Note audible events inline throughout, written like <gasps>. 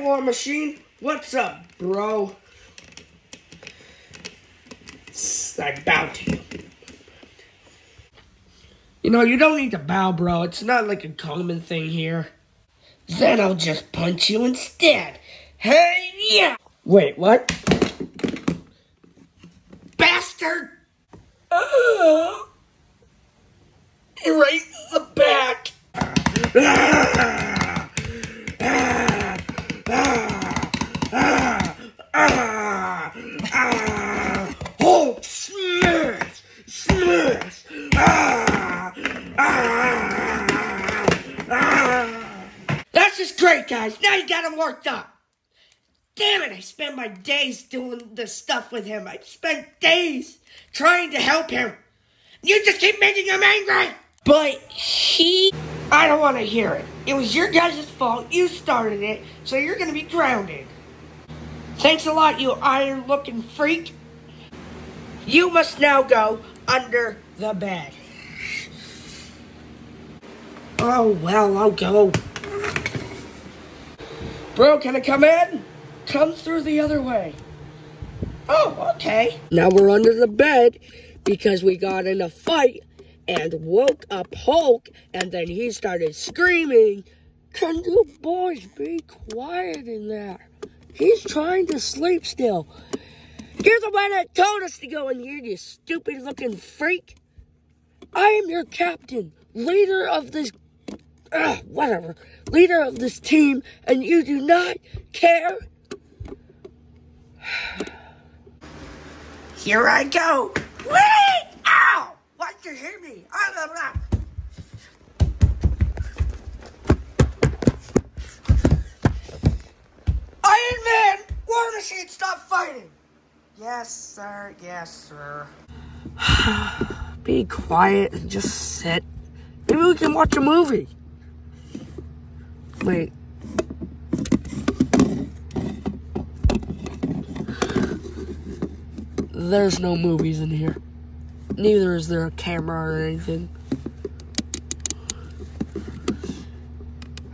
War Machine. What's up, bro? I bow to you. You know, you don't need to bow, bro. It's not like a common thing here. Then I'll just punch you instead. Hey, yeah! Wait, what? Bastard! Uh, <gasps> right in the back! Ah, Ah, ah, ah. That's just great, guys. Now you got him worked up. Damn it, I spend my days doing this stuff with him. I spent days trying to help him. You just keep making him angry. But he. I don't want to hear it. It was your guys' fault. You started it, so you're going to be grounded. Thanks a lot, you iron looking freak. You must now go under the bed. Oh, well, I'll go. Bro, can I come in? Come through the other way. Oh, okay. Now we're under the bed because we got in a fight and woke up Hulk, and then he started screaming. Can you boys be quiet in there? He's trying to sleep still. You're the one that told us to go in here, you stupid looking freak. I am your captain, leader of this, uh, whatever, leader of this team, and you do not care? Here I go. Wait! Ow! Why'd you hit me? Ah, blah, Yes, sir. Yes, sir. <sighs> Be quiet and just sit. Maybe we can watch a movie. Wait. There's no movies in here. Neither is there a camera or anything.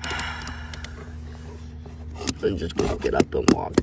<sighs> I'm just gonna get up and walk.